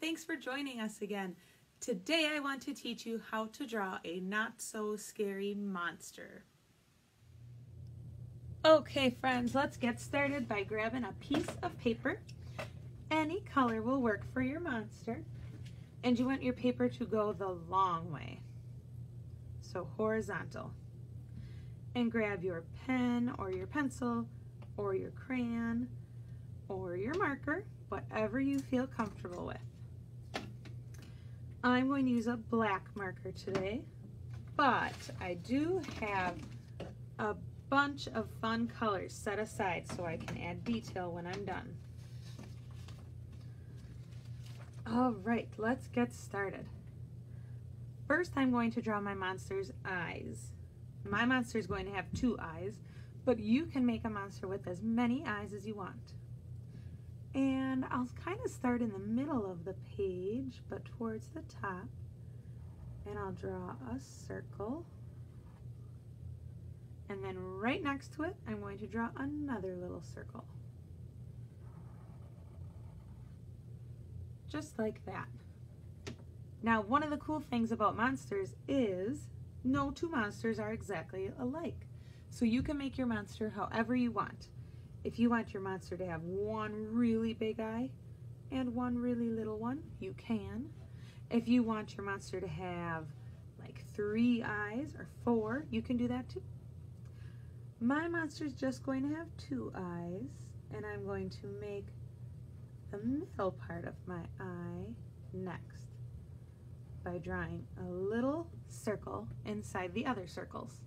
thanks for joining us again. Today I want to teach you how to draw a not so scary monster. Okay friends, let's get started by grabbing a piece of paper. Any color will work for your monster. And you want your paper to go the long way, so horizontal. And grab your pen or your pencil or your crayon or your marker, whatever you feel comfortable with. I'm going to use a black marker today, but I do have a bunch of fun colors set aside so I can add detail when I'm done. All right, let's get started. First, I'm going to draw my monster's eyes. My monster is going to have two eyes, but you can make a monster with as many eyes as you want. And I'll kind of start in the middle of the page, but towards the top. And I'll draw a circle. And then right next to it, I'm going to draw another little circle. Just like that. Now, one of the cool things about monsters is no two monsters are exactly alike. So you can make your monster however you want. If you want your monster to have one really big eye and one really little one, you can. If you want your monster to have like three eyes or four, you can do that too. My monster is just going to have two eyes and I'm going to make the middle part of my eye next by drawing a little circle inside the other circles.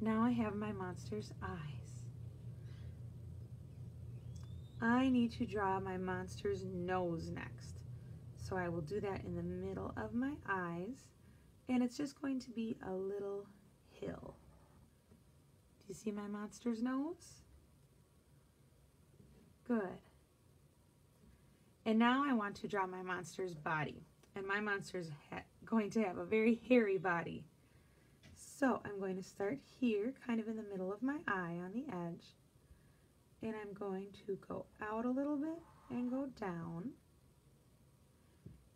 Now I have my monster's eyes. I need to draw my monster's nose next. So I will do that in the middle of my eyes and it's just going to be a little hill. Do you see my monster's nose? Good. And now I want to draw my monster's body. And my monster's going to have a very hairy body. So I'm going to start here, kind of in the middle of my eye on the edge. And I'm going to go out a little bit and go down.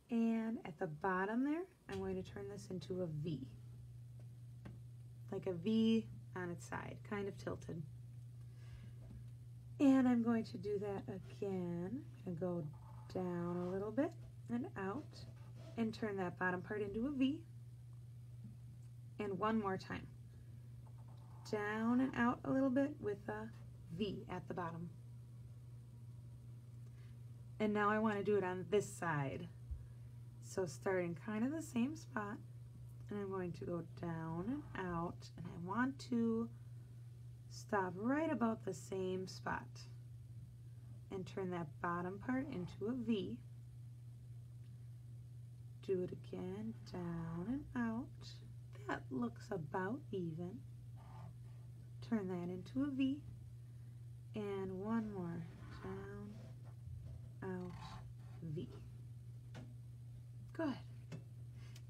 And at the bottom there, I'm going to turn this into a V. Like a V on its side, kind of tilted. And I'm going to do that again. To go down a little bit and out and turn that bottom part into a V and one more time. Down and out a little bit with a V at the bottom. And now I want to do it on this side. So starting kind of the same spot, and I'm going to go down and out, and I want to stop right about the same spot and turn that bottom part into a V. Do it again, down and out that looks about even. Turn that into a V. And one more. Down, out, V. Good.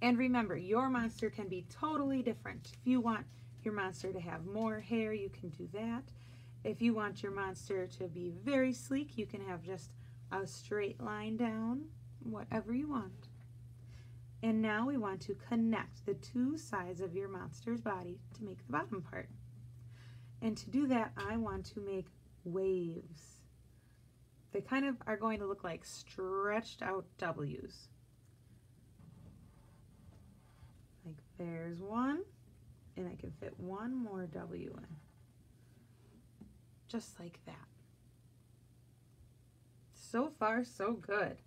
And remember, your monster can be totally different. If you want your monster to have more hair, you can do that. If you want your monster to be very sleek, you can have just a straight line down, whatever you want. And now we want to connect the two sides of your monster's body to make the bottom part. And to do that, I want to make waves. They kind of are going to look like stretched out W's. Like there's one, and I can fit one more W in. Just like that. So far, so good.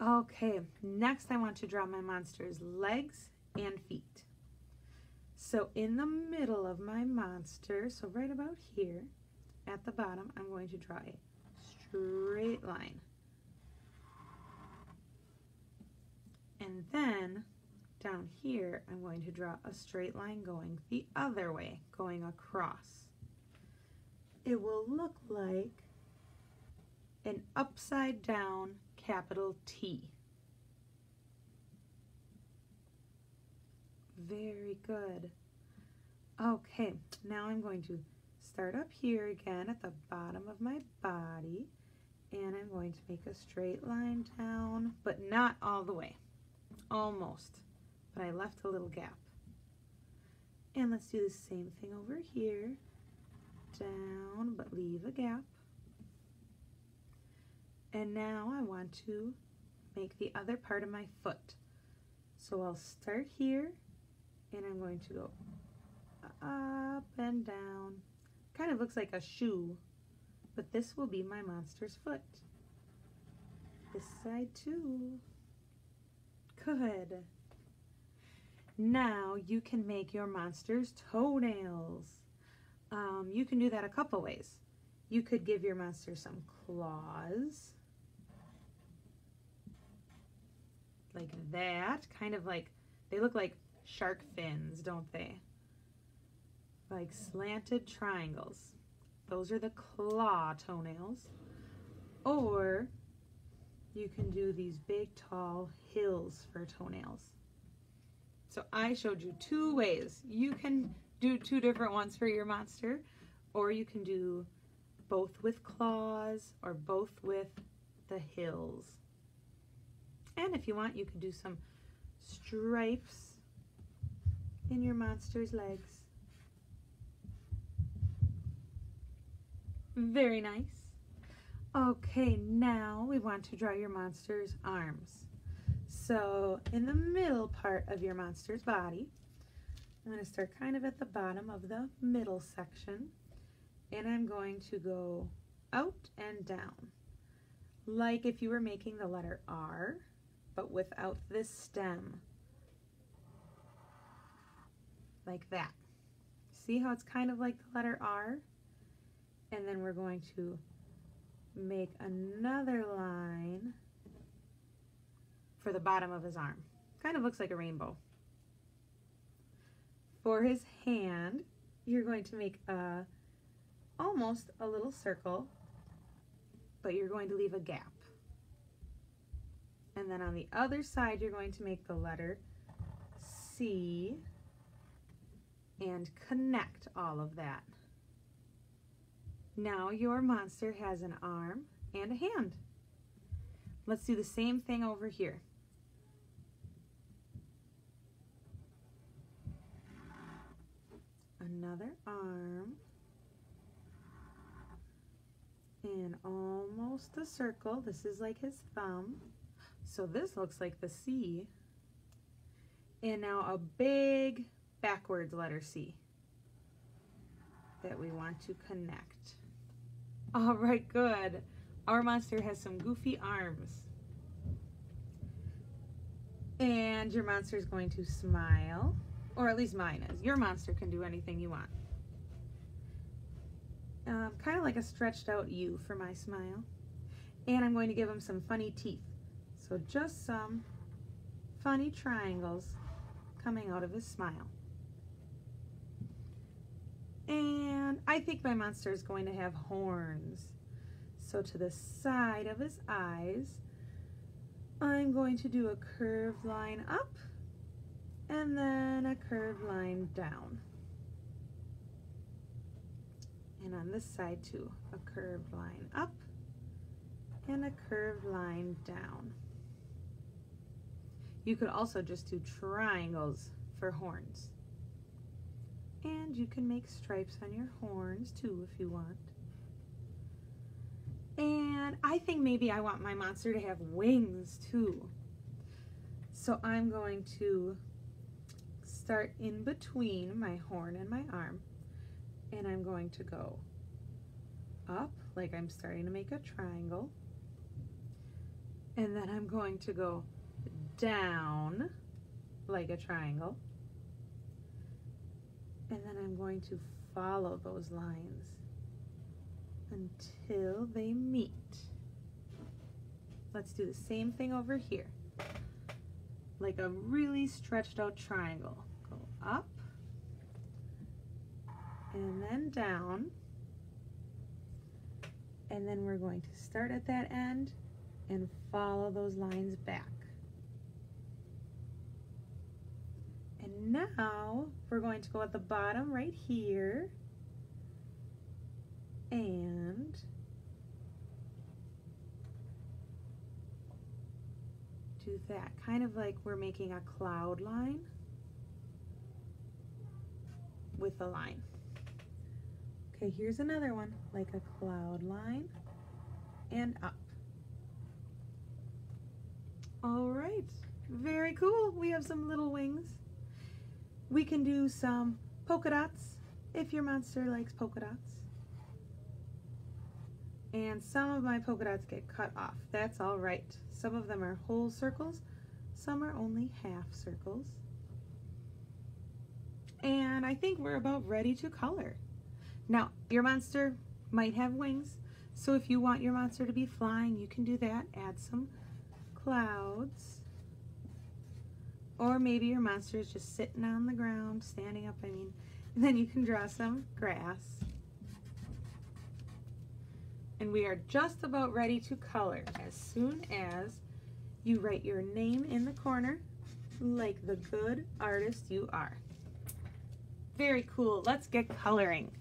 Okay, next I want to draw my monster's legs and feet. So in the middle of my monster, so right about here, at the bottom, I'm going to draw a straight line. And then down here, I'm going to draw a straight line going the other way, going across. It will look like an upside down capital T. Very good. Okay, now I'm going to start up here again at the bottom of my body And I'm going to make a straight line down, but not all the way. Almost. But I left a little gap. And let's do the same thing over here. Down, but leave a gap. And now I want to make the other part of my foot. So I'll start here and I'm going to go up and down. Kind of looks like a shoe, but this will be my monster's foot. This side too. Good. Now you can make your monster's toenails. Um, you can do that a couple ways. You could give your monster some claws. Like that. Kind of like, they look like shark fins, don't they? Like slanted triangles. Those are the claw toenails. Or you can do these big tall hills for toenails. So I showed you two ways. You can do two different ones for your monster, or you can do both with claws or both with the hills. And if you want, you can do some stripes in your monster's legs. Very nice. Okay, now we want to draw your monster's arms. So in the middle part of your monster's body, I'm going to start kind of at the bottom of the middle section and I'm going to go out and down like if you were making the letter R but without this stem like that see how it's kind of like the letter R and then we're going to make another line for the bottom of his arm. Kind of looks like a rainbow. For his hand, you're going to make a almost a little circle, but you're going to leave a gap. And then on the other side, you're going to make the letter C and connect all of that. Now your monster has an arm and a hand. Let's do the same thing over here. another arm and almost a circle. This is like his thumb. So this looks like the C. And now a big backwards letter C that we want to connect. All right, good. Our monster has some goofy arms. And your monster is going to smile. Or at least mine is. Your monster can do anything you want. Um, kind of like a stretched out U for my smile. And I'm going to give him some funny teeth. So just some funny triangles coming out of his smile. And I think my monster is going to have horns. So to the side of his eyes, I'm going to do a curved line up and then a curved line down. And on this side too, a curved line up and a curved line down. You could also just do triangles for horns. And you can make stripes on your horns too if you want. And I think maybe I want my monster to have wings too. So I'm going to start in between my horn and my arm and I'm going to go up like I'm starting to make a triangle and then I'm going to go down like a triangle and then I'm going to follow those lines until they meet. Let's do the same thing over here like a really stretched out triangle Go up and then down and then we're going to start at that end and follow those lines back. And now we're going to go at the bottom right here and do that. Kind of like we're making a cloud line with a line. Okay, here's another one, like a cloud line and up. All right, very cool. We have some little wings. We can do some polka dots if your monster likes polka dots. And some of my polka dots get cut off. That's all right. Some of them are whole circles, some are only half circles. And I think we're about ready to color. Now, your monster might have wings, so if you want your monster to be flying, you can do that. Add some clouds. Or maybe your monster is just sitting on the ground, standing up, I mean. And then you can draw some grass. And we are just about ready to color as soon as you write your name in the corner like the good artist you are. Very cool. Let's get coloring.